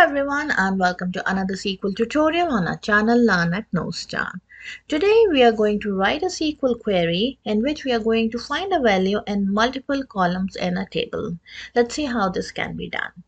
everyone and welcome to another SQL tutorial on our channel Learn at Knowstar. Today we are going to write a SQL query in which we are going to find a value in multiple columns in a table. Let's see how this can be done.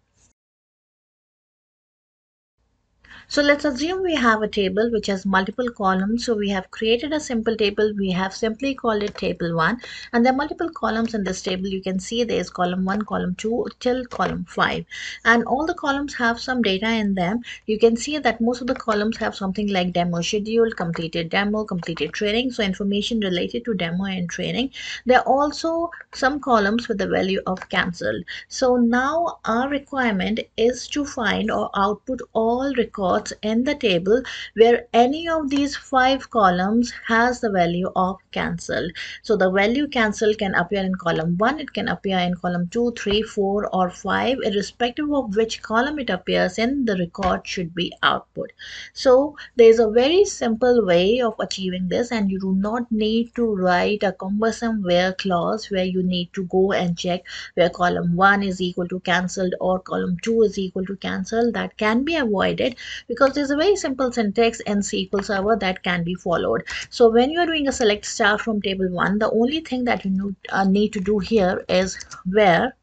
So let's assume we have a table which has multiple columns. So we have created a simple table. We have simply called it table 1 and there are multiple columns in this table. You can see there is column 1, column 2 till column 5 and all the columns have some data in them. You can see that most of the columns have something like demo schedule, completed demo, completed training. So information related to demo and training. There are also some columns with the value of cancelled. So now our requirement is to find or output all records in the table where any of these five columns has the value of cancelled. So the value cancelled can appear in column 1, it can appear in column 2, 3, 4 or 5 irrespective of which column it appears in the record should be output. So there is a very simple way of achieving this and you do not need to write a cumbersome where clause where you need to go and check where column 1 is equal to cancelled or column 2 is equal to cancelled that can be avoided because there's a very simple syntax in SQL Server that can be followed. So when you are doing a select star from table 1, the only thing that you uh, need to do here is where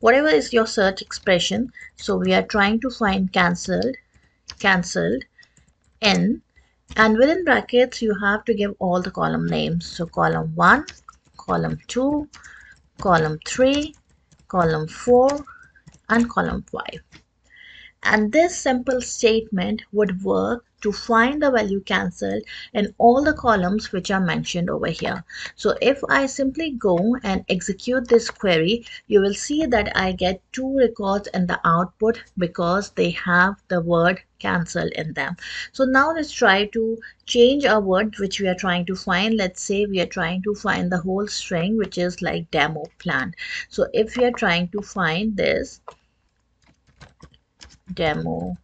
whatever is your search expression. So we are trying to find cancelled, cancelled, n and within brackets you have to give all the column names. So column 1, column 2, column 3, column 4 and column 5 and this simple statement would work to find the value cancelled in all the columns which are mentioned over here. So if I simply go and execute this query, you will see that I get two records in the output because they have the word cancel in them. So now let's try to change a word which we are trying to find. Let's say we are trying to find the whole string which is like demo plan. So if we are trying to find this demo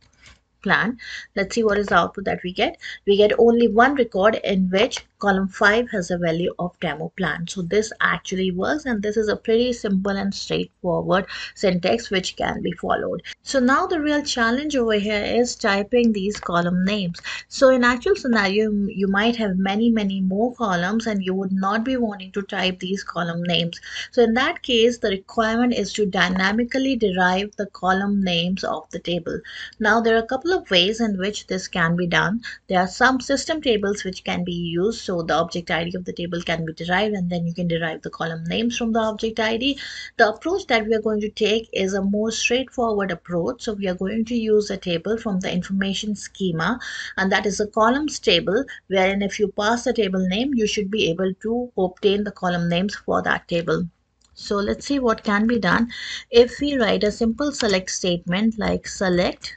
plan. Let's see what is the output that we get. We get only one record in which column 5 has a value of demo plan. So this actually works and this is a pretty simple and straightforward syntax which can be followed. So now the real challenge over here is typing these column names. So in actual scenario, you might have many, many more columns and you would not be wanting to type these column names. So in that case, the requirement is to dynamically derive the column names of the table. Now there are a couple of ways in which this can be done. There are some system tables which can be used so the object ID of the table can be derived and then you can derive the column names from the object ID. The approach that we are going to take is a more straightforward approach. So we are going to use a table from the information schema and that is a columns table wherein if you pass the table name, you should be able to obtain the column names for that table. So let's see what can be done if we write a simple select statement like select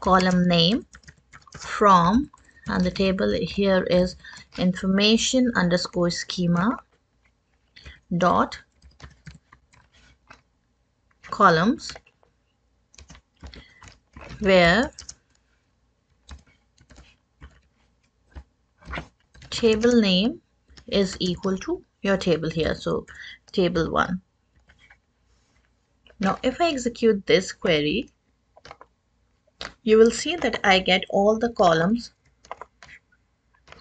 column name from and the table here is information underscore schema dot columns where table name is equal to your table here. So table 1 now if I execute this query you will see that I get all the columns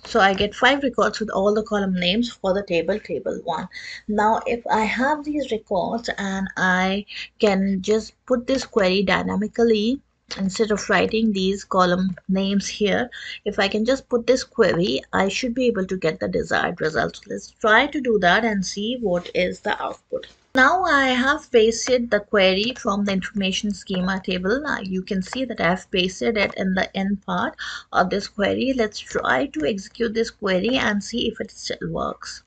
so I get five records with all the column names for the table, table one. Now, if I have these records and I can just put this query dynamically instead of writing these column names here if I can just put this query I should be able to get the desired results let's try to do that and see what is the output now I have pasted the query from the information schema table. Uh, you can see that I have pasted it in the end part of this query. Let's try to execute this query and see if it still works.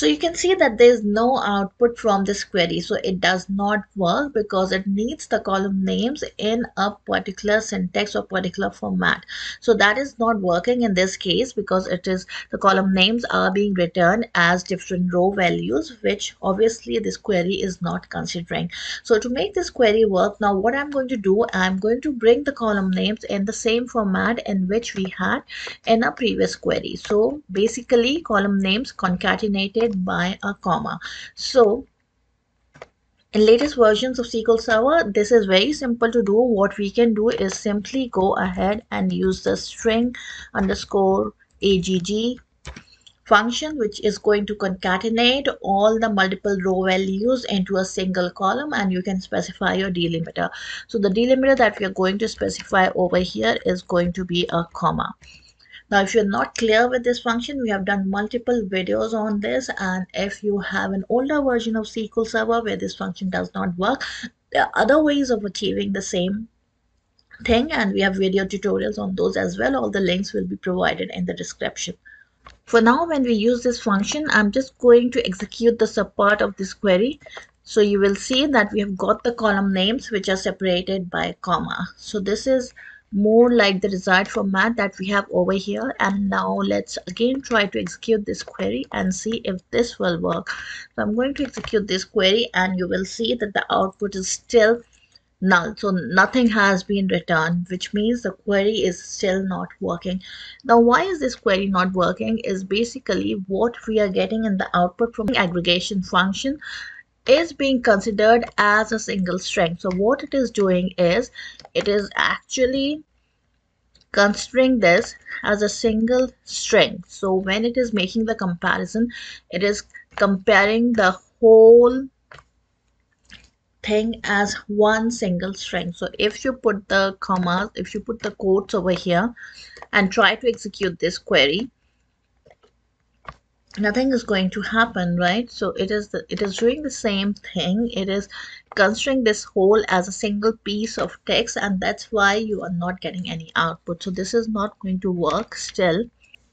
So you can see that there is no output from this query. So it does not work because it needs the column names in a particular syntax or particular format. So that is not working in this case because it is the column names are being returned as different row values, which obviously this query is not considering. So to make this query work, now what I'm going to do, I'm going to bring the column names in the same format in which we had in a previous query. So basically column names concatenated by a comma. So in latest versions of SQL Server, this is very simple to do. What we can do is simply go ahead and use the string underscore agg function which is going to concatenate all the multiple row values into a single column and you can specify your delimiter. So the delimiter that we are going to specify over here is going to be a comma. Now, if you're not clear with this function, we have done multiple videos on this. And if you have an older version of SQL Server where this function does not work, there are other ways of achieving the same thing. And we have video tutorials on those as well. All the links will be provided in the description. For now, when we use this function, I'm just going to execute the subpart of this query. So you will see that we have got the column names which are separated by comma. So this is more like the desired format that we have over here. And now let's again try to execute this query and see if this will work. So i'm going to execute this query and you will see that the output is still null. So nothing has been returned which means the query is still not working. Now why is this query not working is basically what we are getting in the output from the aggregation function is being considered as a single string. So what it is doing is it is actually considering this as a single string. So when it is making the comparison, it is comparing the whole thing as one single string. So if you put the commas, if you put the quotes over here and try to execute this query, nothing is going to happen right? So it is the, it is doing the same thing. It is considering this whole as a single piece of text and that's why you are not getting any output. So this is not going to work still.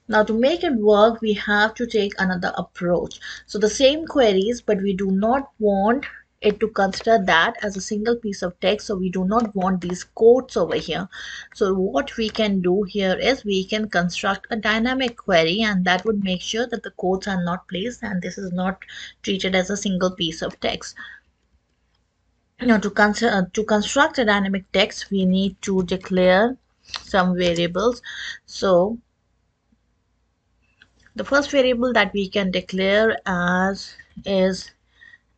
Now to make it work we have to take another approach. So the same queries but we do not want it to consider that as a single piece of text so we do not want these quotes over here. So what we can do here is we can construct a dynamic query and that would make sure that the quotes are not placed and this is not treated as a single piece of text. Now to, uh, to construct a dynamic text we need to declare some variables. So the first variable that we can declare as is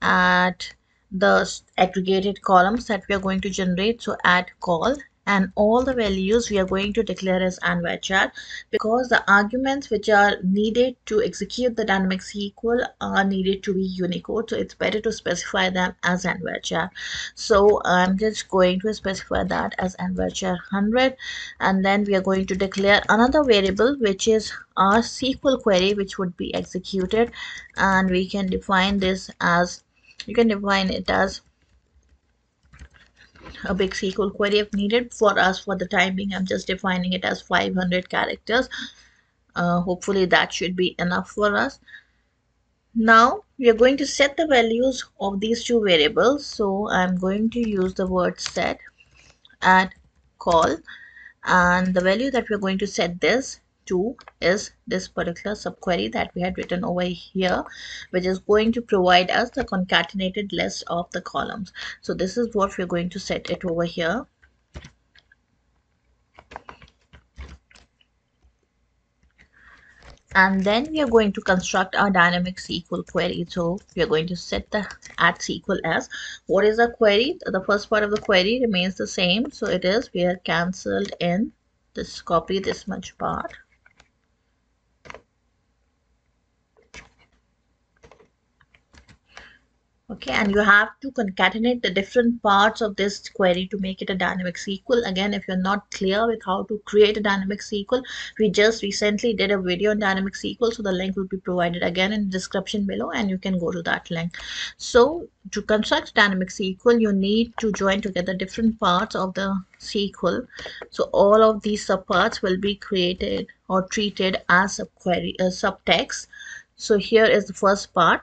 at the aggregated columns that we are going to generate so at call and all the values we are going to declare as varchar because the arguments which are needed to execute the dynamic SQL are needed to be Unicode. So it's better to specify them as varchar. So I'm just going to specify that as varchar 100 and then we are going to declare another variable which is our SQL query which would be executed and we can define this as you can define it as a big SQL query if needed. For us for the time being I'm just defining it as 500 characters. Uh, hopefully that should be enough for us. Now we are going to set the values of these two variables. So I'm going to use the word set at call. And the value that we're going to set this to is this particular subquery that we had written over here which is going to provide us the concatenated list of the columns so this is what we're going to set it over here and then we are going to construct our dynamic SQL query. So we are going to set the at SQL as what is the query? The first part of the query remains the same. So it is we are cancelled in this copy this much part okay and you have to concatenate the different parts of this query to make it a dynamic SQL again if you're not clear with how to create a dynamic SQL we just recently did a video on dynamic SQL so the link will be provided again in the description below and you can go to that link. So to construct dynamic SQL you need to join together different parts of the SQL so all of these subparts will be created or treated as subquery uh, subtext. So here is the first part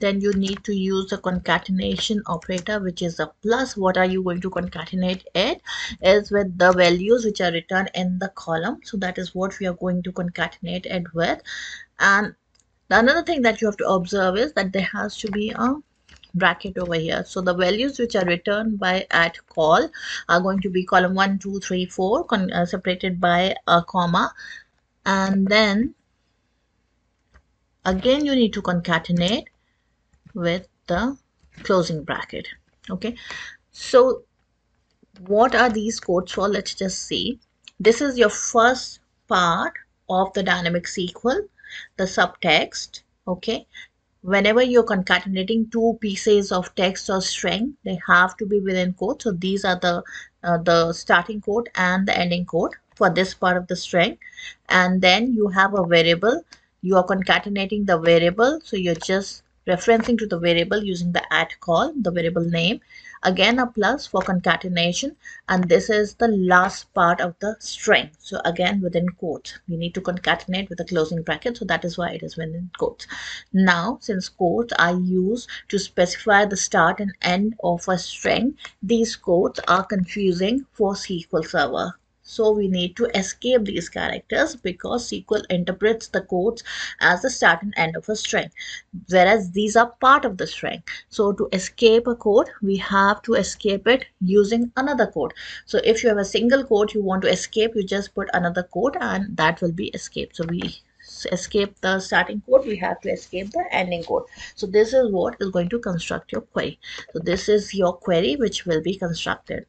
then you need to use the concatenation operator which is a plus. What are you going to concatenate it? Is with the values which are written in the column. So that is what we are going to concatenate it with. And another thing that you have to observe is that there has to be a bracket over here. So the values which are returned by at call are going to be column 1 2 3 4 uh, separated by a comma. And then again you need to concatenate with the closing bracket. Okay. So what are these codes for? Let's just see. This is your first part of the dynamic SQL the subtext. Okay. Whenever you're concatenating two pieces of text or string they have to be within quote so these are the uh, the starting quote and the ending quote for this part of the string. And then you have a variable. You are concatenating the variable. So you're just referencing to the variable using the at call the variable name. Again a plus for concatenation. And this is the last part of the string. So again within quotes. We need to concatenate with a closing bracket. So that is why it is within quotes. Now since quotes are used to specify the start and end of a string these quotes are confusing for SQL Server so we need to escape these characters because SQL interprets the quotes as the start and end of a string, whereas these are part of the string. So to escape a quote, we have to escape it using another quote. So if you have a single quote you want to escape, you just put another quote and that will be escape. So we escape the starting quote we have to escape the ending quote so this is what is going to construct your query so this is your query which will be constructed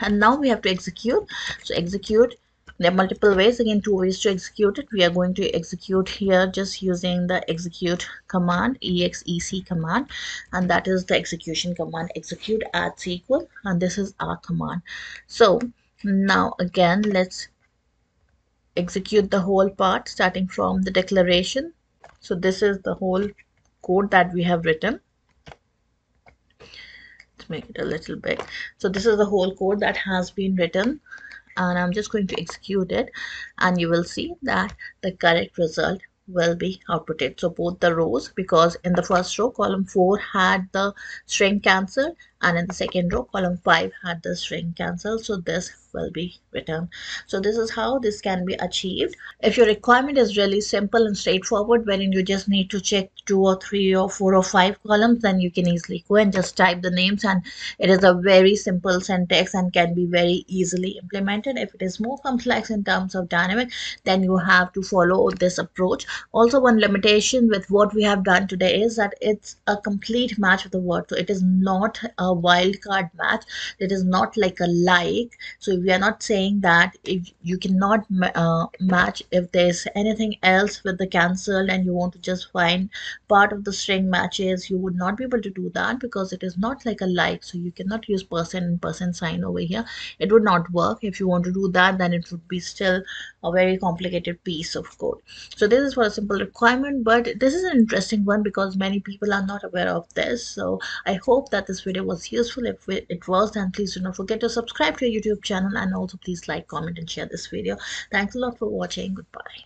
and now we have to execute. So execute. There are multiple ways. Again two ways to execute it. We are going to execute here just using the execute command exec command. And that is the execution command. Execute at SQL and this is our command. So now again let's execute the whole part starting from the declaration. So this is the whole code that we have written make it a little big so this is the whole code that has been written and I'm just going to execute it and you will see that the correct result will be outputted. So both the rows because in the first row column 4 had the string cancelled and in the second row column 5 had the string cancelled so this will be written. So this is how this can be achieved. If your requirement is really simple and straightforward wherein you just need to check two or three or four or five columns then you can easily go and just type the names and it is a very simple syntax and can be very easily implemented. If it is more complex in terms of dynamic then you have to follow this approach. Also one limitation with what we have done today is that it's a complete match of the word. So it is not a wildcard match. It is not like a like. So we are not saying that if you cannot uh, match if there's anything else with the cancelled and you want to just find part of the string matches you would not be able to do that because it is not like a like so you cannot use percent and percent sign over here. It would not work. If you want to do that then it would be still a very complicated piece of code. So this is for a simple requirement but this is an interesting one because many people are not aware of this. So i hope that this video was useful. If it was then please do not forget to subscribe to our youtube channel and also please like comment and share this video. Thanks a lot for watching. Goodbye